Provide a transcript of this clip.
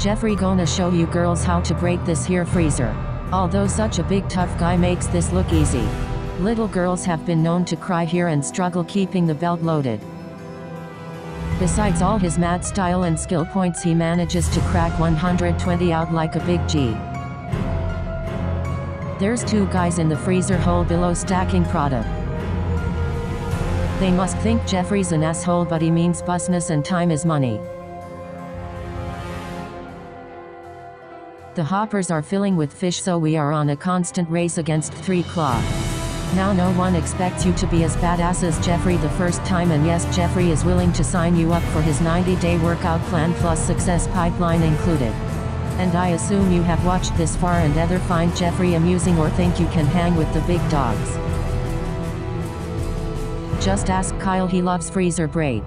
Jeffrey gonna show you girls how to break this here freezer. Although such a big tough guy makes this look easy. Little girls have been known to cry here and struggle keeping the belt loaded. Besides all his mad style and skill points he manages to crack 120 out like a big G. There's two guys in the freezer hole below stacking product. They must think Jeffrey's an asshole but he means business and time is money. The hoppers are filling with fish so we are on a constant race against three claw. Now no one expects you to be as badass as Jeffrey the first time and yes Jeffrey is willing to sign you up for his 90 day workout plan plus success pipeline included. And I assume you have watched this far and either find Jeffrey amusing or think you can hang with the big dogs. Just ask Kyle he loves freezer break.